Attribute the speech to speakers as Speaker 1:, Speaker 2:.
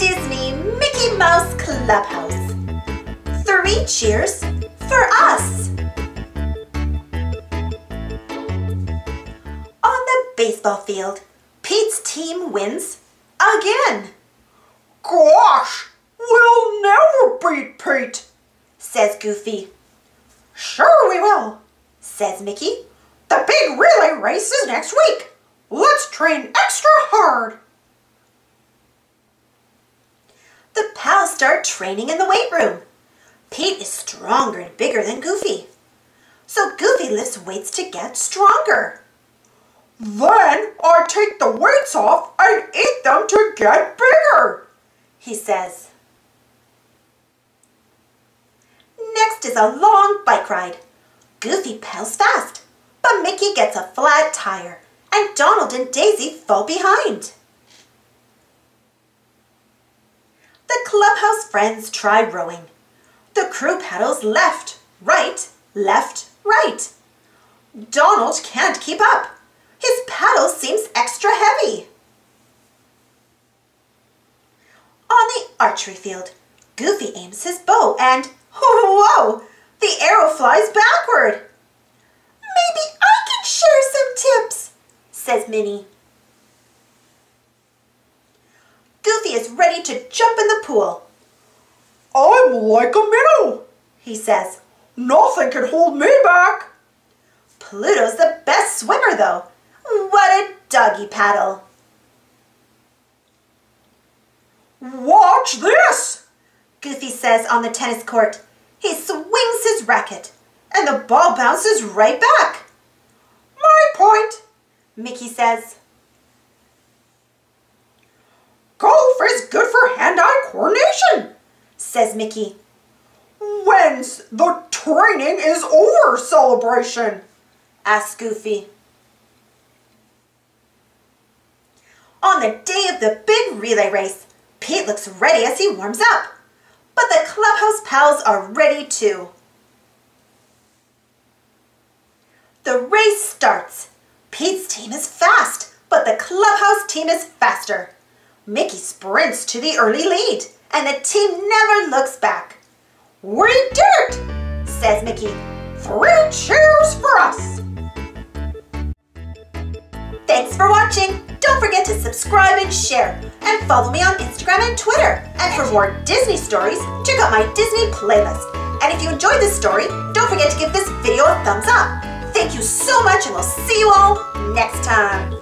Speaker 1: Disney Mickey Mouse Clubhouse. Three cheers for us. On the baseball field, Pete's team wins again.
Speaker 2: Gosh, we'll never beat Pete,
Speaker 1: says Goofy.
Speaker 2: Sure we will,
Speaker 1: says Mickey.
Speaker 2: The big relay race is next week. Let's train extra hard.
Speaker 1: The pals start training in the weight room. Pete is stronger and bigger than Goofy. So Goofy lifts weights to get stronger.
Speaker 2: Then I take the weights off and eat them to get bigger,
Speaker 1: he says. Next is a long bike ride. Goofy pedals fast, but Mickey gets a flat tire and Donald and Daisy fall behind. Clubhouse friends try rowing. The crew paddles left, right, left, right. Donald can't keep up. His paddle seems extra heavy. On the archery field, Goofy aims his bow and, whoa, the arrow flies backward. Maybe I can share some tips, says Minnie. Is ready to jump in the pool.
Speaker 2: I'm like a minnow,
Speaker 1: he says.
Speaker 2: Nothing can hold me back.
Speaker 1: Pluto's the best swimmer, though. What a doggy paddle.
Speaker 2: Watch this,
Speaker 1: Goofy says on the tennis court. He swings his racket, and the ball bounces right back.
Speaker 2: My point,
Speaker 1: Mickey says.
Speaker 2: Golf is good for hand-eye
Speaker 1: says Mickey.
Speaker 2: When's the training is over celebration?
Speaker 1: asks Goofy. On the day of the big relay race, Pete looks ready as he warms up. But the clubhouse pals are ready too. The race starts. Pete's team is fast, but the clubhouse team is faster. Mickey sprints to the early lead, and the team never looks back.
Speaker 2: We did it,
Speaker 1: says Mickey.
Speaker 2: Three cheers for us.
Speaker 1: Thanks for watching. Don't forget to subscribe and share, and follow me on Instagram and Twitter. And for more Disney stories, check out my Disney playlist. And if you enjoyed this story, don't forget to give this video a thumbs up. Thank you so much, and we'll see you all next time.